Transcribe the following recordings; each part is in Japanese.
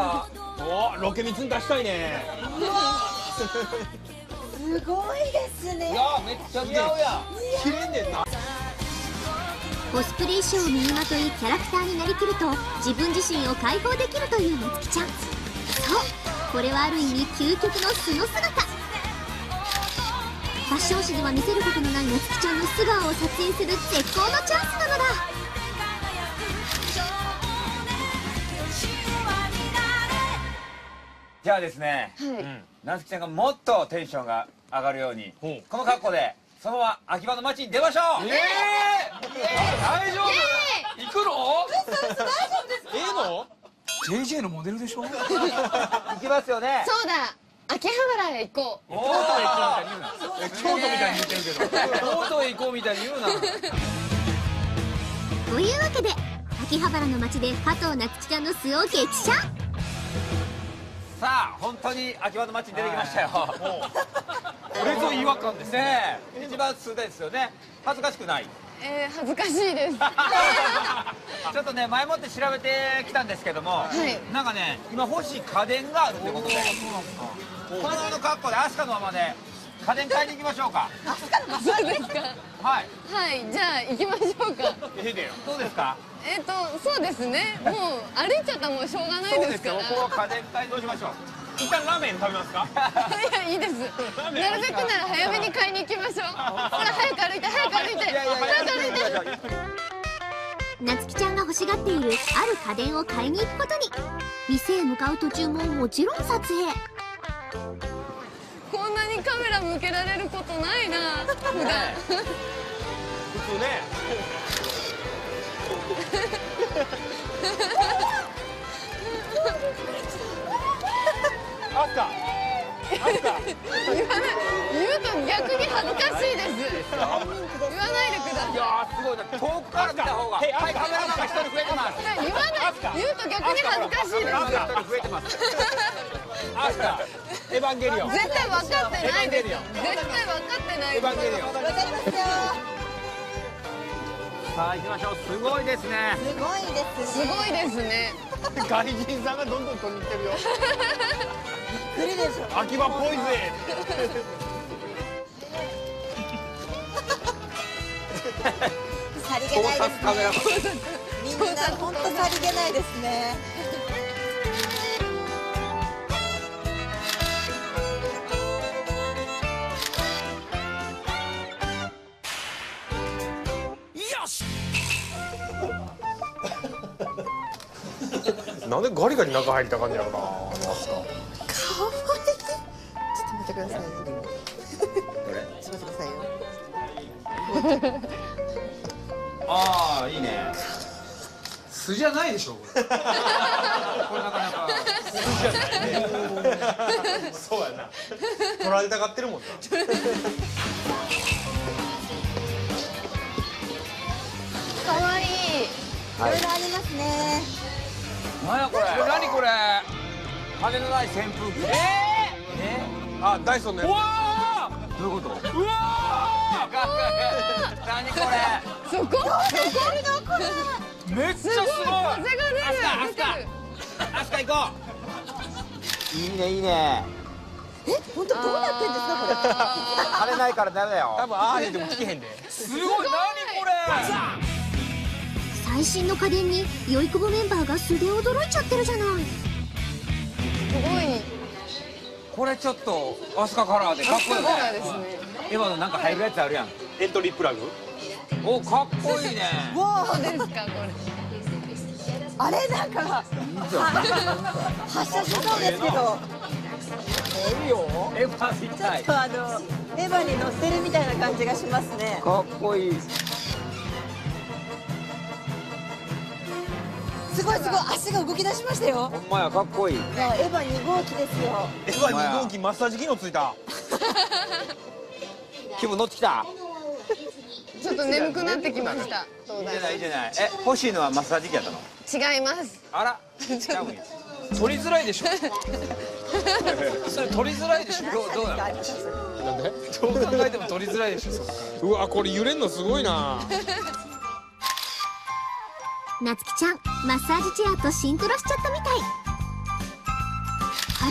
ちバカおロケミツン出したいね。すごいですね。いやめっちゃ似合うやん。綺麗ねんな。コスプレ衣装を身にまといキャラクターになりきると自分自身を解放できるというなつきちゃん。そうこれはある意味究極の素の姿。ファッション誌では見せることのないなつきちゃんの素顔を撮影する絶好のチャンスなのじゃあですねなつきちゃんがもっとテンションが上がるようにこの格好でそのまま秋葉の街に出ましょうええ大丈夫？行くの？ええの？JJ のモデルでしょ？行きますよね。そうだ。秋葉原へ行こう。おお京都みたいに言ってるけど。京都へ行こうみたいに言うな。というわけで秋葉原の街で加藤なつきちゃんの素を激写さあ本当に秋葉の街に出てきましたよ。これぞ違和感ですね。一番素ですよね。恥ずかしくない？えー、恥ずかしいです。ちょっとね前もって調べてきたんですけども、い。なんかね今欲しい家電があるってことで。このままの格好でアスカのままで家電買いに行きましょうか。そうですか？はい。はいじゃあ行きましょうか。ええでよ。どうですか？えっ、とそうですね。もう歩いちゃったらもうしょうがないそうでから。ですすよここは家電買いどうしましょう？一旦ラーメン食べますか？いやいいです。なるべくなら早めに買いに行きましょう。ほら早く歩いて早く歩いて。いやいやいや早く歩いて。なつきちゃんが欲しがっているある家電を買いに行くことに。店へ向かう途中ももちろん撮影にカメラ向けられることないな普段。普通ね。アスカアスカ言わない言うと逆に恥ずかしいです。言わないでください。いやーすごいな。遠くから見た方が。はいカメラマンが一人増えてます。言わない。言うと逆に恥ずかしいです。カメラマンが一人増えてますアスカエヴァンゲリオン。絶対分かってないです。エヴァンゲリオン。絶対分かってないエヴァンゲリオンわかります。よさあ行きましょう。すごいですね。すごいですすごいですね。外人さんがどんどん取りに行ってるよ。びっくりでしょ秋葉っぽいぜ。さりげないです カメラマン。ねみんな本当さりげないですねなんでガリガリ中入りた感じやろな。かわいいちょっと待ってくださいよちょっと待ってくださいよああいいね。素じゃないでしょこれ。これなかなか。そうやな。取られたがってるもんな。可愛い。いろいろありますね何やこれ？何これ？羽のない扇風機。ええあダイソンのやわどういうこと？つうわ何これ？そこそこめっちゃすごい。風が出るアスカアスカ行こう。いいねいいね。え本当どうなってんですかこれ？あ晴れないからダメだよ。多分ああでも聞けへんで。すごい。何これ？最新の家電によいこぼメンバーが素で驚いちゃってるじゃない。ーすごい。これちょっとアスカカラーでかっこいいね。ァのなんか入るやつあるやん。エントリープラグ。おかっこいいね。わどうですかこれ。ああれなんかは発射しそうですけど。いいよ。エヴァみたい。ちょっとあのエヴァに乗ってるみたいな感じがしますね。かっこいいすごいすごい足が動き出しましたよ。ほんまやかっこいい。いやエヴァ2号機ですよ。エヴァ2号機マッサージ機能ついた。気分乗ってきた。ちょっと眠くなってきました。東いいじゃ大ないいいじゃない。え欲しいのはマッサージ機やったの？違います。あら。ちゃう取りづらいでしょ。それ取りづらいでしょ。どうどうなの？なんで？どう考えても取りづらいでしょうわこれ揺れんのすごいななつきちゃんマッサージチェアとシンクロしちゃったみたい。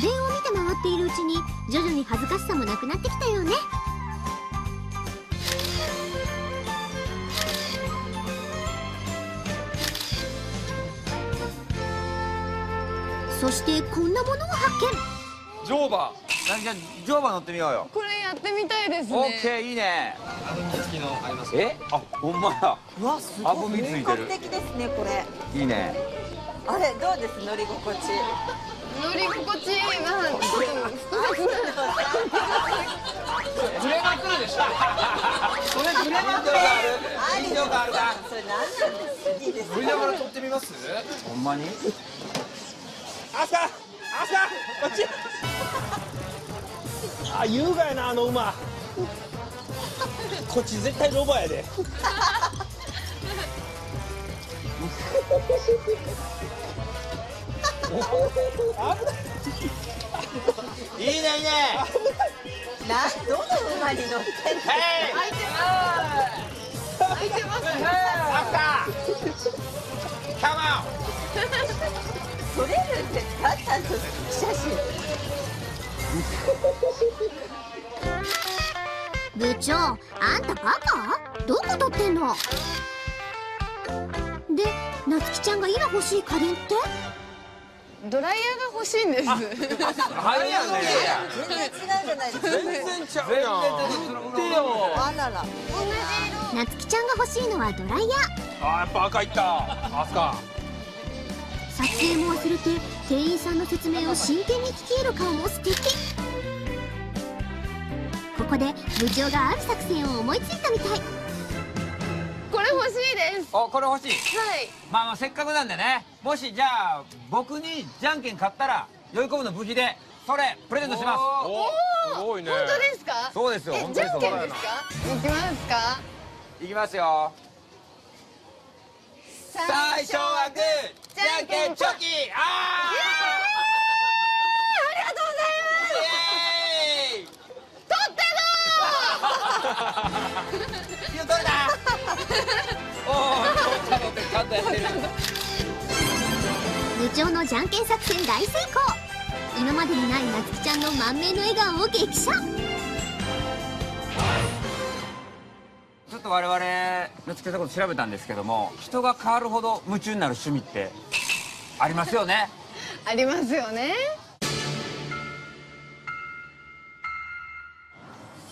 家電を見て回っているうちに徐々に恥ずかしさもなくなってきたよね。そしてこんなものを発見。乗馬なんじゃ乗馬乗ってみようよ。これやってみたいですオッねケーいいねますえ？あほんまや。うわすあごい。ゴミついてる。本格的ですねこれ。いいね。あれどうです？乗り心地。乗り心地はずれまくるでしょ。それずれまくる？あり緊張感あるかそれ何なんですいいで？す振りながら撮ってみます？ほんまに？あ優雅やなあの馬こっち絶対ロバやで。いいねいいね。などの馬に乗ってんの？ヘイ開いてます。アフターカモ撮れるんですか？ちゃんと写真部長あんたバカ？どこ撮ってんの？でなつきちゃんが今欲しい家電って？ドライヤーが欲しいんです。はいやね全然違うじゃないですか。全然ちゃうやん見てよあららなつきちゃんが欲しいのはドライヤー。あやっぱ赤いった。アスカ。撮影も忘れて店員さんの説明を真剣に聞き入る顔も素敵ここで部長がある作戦を思いついたみたい。これ欲しいです。おこれ欲しい。はい。まあまあせっかくなんでねもしじゃあ僕にじゃんけん勝ったらよいこぶの部費でそれプレゼントします。おすごいね。本当ですか？そうですよえ本当にそうじゃんけんですか？いきますか？いきますよ。最初はグー。じゃんけんチョキ。あありがとうございますーイエーイ取って言うとれたおおちゃんとちゃんとやってる。部長のじゃんけん作戦大成功。今までにないなつきちゃんの満面の笑顔を激写ちょっと我々のつけたこと調べたんですけども人が変わるほど夢中になる趣味ってありますよね。ありますよね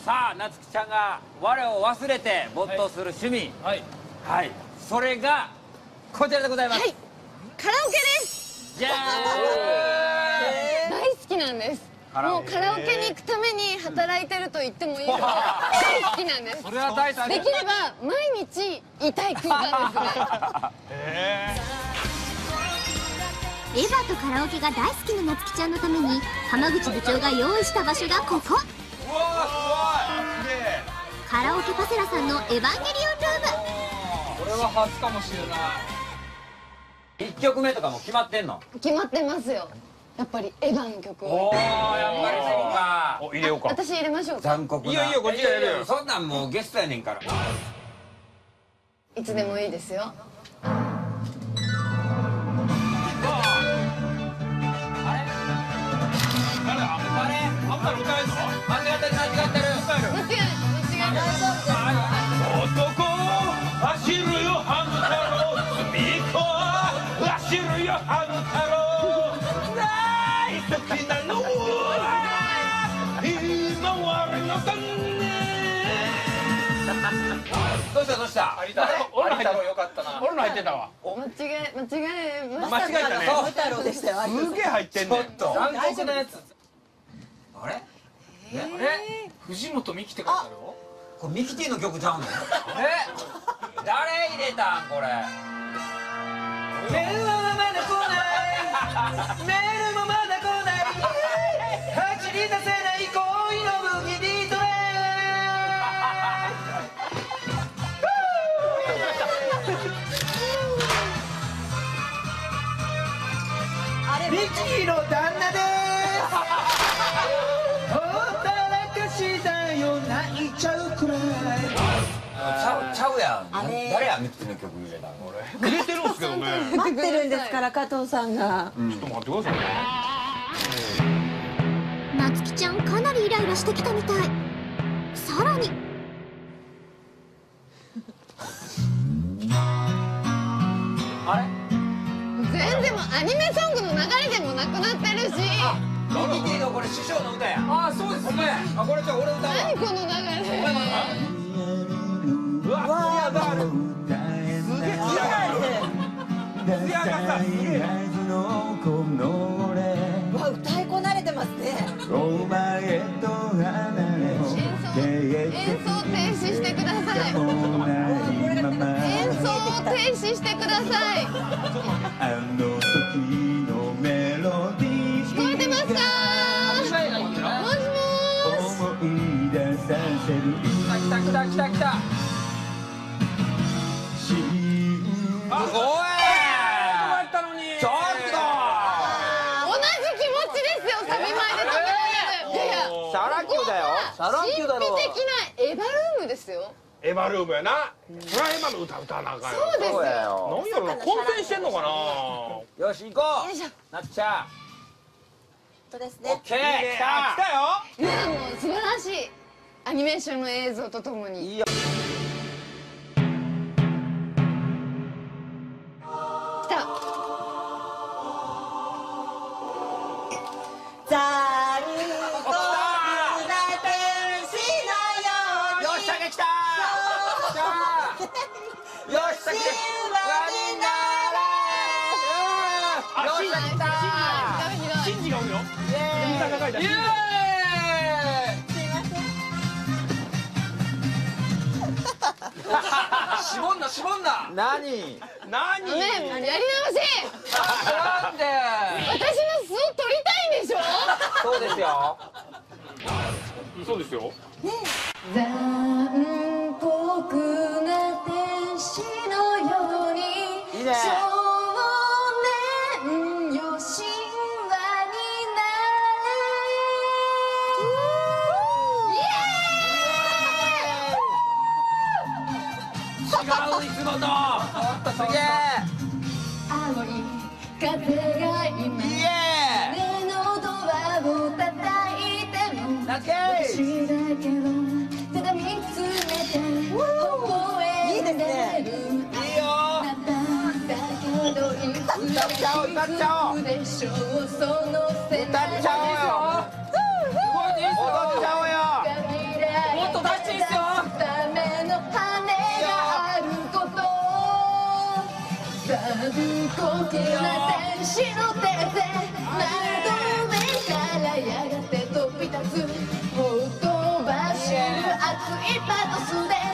さあ夏希ちゃんが我を忘れて没頭する趣味。はい。はい、それがこちらでございます、はい。カラオケです。じゃーん。大好きなんです。カラオケ。もうカラオケに行くために働いてると言ってもいいぐらい大好きなんです。それは大好きできれば毎日いたい空間です。ね エヴァとカラオケが大好きななつきちゃんのために浜口部長が用意した場所がここカラオケパセラさんのエヴァンゲリオンルーム。これは初かもしれない。ごい1曲目とかも決まってんの？決まってますよ。やっぱりエヴァの曲。をおおやっぱりそうか。お入れようか。私入れましょうか。残酷な。いいよいいよこっちがやるよ。そんなんもうゲストやねんから。いつでもいいですよ。あれ？あんまり歌えんの？大好きなのは今我のたどうしたどうした有田俺のよかったな俺の入ってたわ間違え間違えまし間違えたねハム太郎でしたよすげえ入ってんねん残酷なやつあれあれ藤本美貴って書いてあるよこれミキティの曲ちゃうのえ誰入れたんこれメールもまだ来ない。走り出せないうやん。誰やミの曲入れたの？俺。入れてるんですけどね。待ってるんですから加藤さんが。ちょっと待ってくださいね。なつきちゃんかなりイライラしてきたみたい。さらに。全然もうアニメソングの流れでもなくなってるし。ミキティの？これ師匠の歌や。あそうですね。あこれじゃあ俺歌何この流れ歌いこなれてますね。演奏演奏停止してください。演奏を停止してください。聞こえてますか？もしもーし。来た来た来た来た神秘的なエヴァルームですよ。エヴァルームやな。それはエヴァの歌歌わなあかんよ。そうです。よよなんやろな混戦してんのかな？よし行こう。よいしょ。なっちゃん。そうですね。オッケー。来た来たよ。いやもう素晴らしい。アニメーションの映像とともに。いいよ絞んな絞んな何何ごめんやり直しなんで私の巣を取りたいんでしょそうですよ。そうですよ残酷な天使のようにいいね。少年よ神話にな違ういつもと。すげえ青い風が今イエ目のドアを叩いてもーナツケ私だけを歌っちゃおう。歌っちゃおうよ。こな天使の手で窓上からやがて飛び立つほとばしる熱いパトスで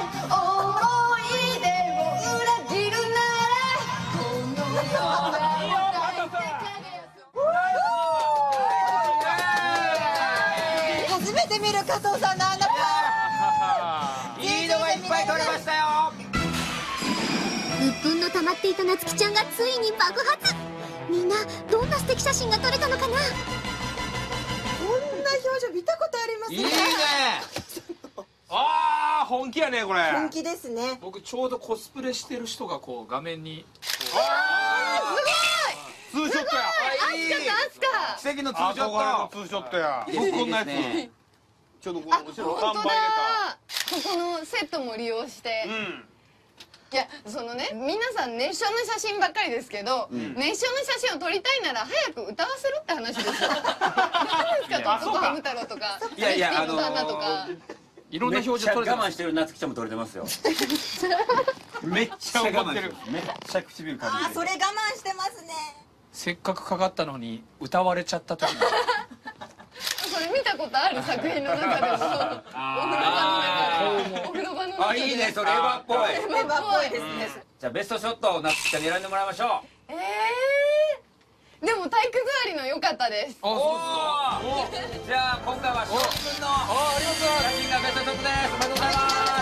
めて見る加藤さんのあんな顔。いいのがいっぱい撮れましたよ。鬱憤の溜まっていたなつきちゃんがついに爆発。みんなどんな素敵写真が撮れたのかな？こんな表情見たことありますいいね。ああ本気やねこれ。本気ですね。僕ちょうどコスプレしてる人がこう画面に。ツーショットや。い。いアスカ奇跡のツーショッツーショットこんなやつ。ねちょっとこの後ろ看板入ここのセットも利用して、うん。いやそのね皆さん熱唱の写真ばっかりですけど、熱唱の写真を撮りたいなら早く歌わせるって話ですよ。何ですか「とこハム太郎」とか「いやいやクリスティンの旦那」とか、あのいろんな表情撮れてますしてる夏希ちゃんも撮れてますよ。めっちゃ我慢してる。めっちゃ唇かあーそれ我慢してますね。せっかくかかったのに歌われちゃった時。にそれ見たことある作品の中でも。お風呂場の中で。あいいねそれ。エヴァっぽい。エヴァっぽい。ですね。じゃあベストショットをなつちゃんに選んでもらいましょう。ええー、でも体育座りの良かったです。おお じゃあ今回は翔くんの写真がベストショットです。おめでとうございます。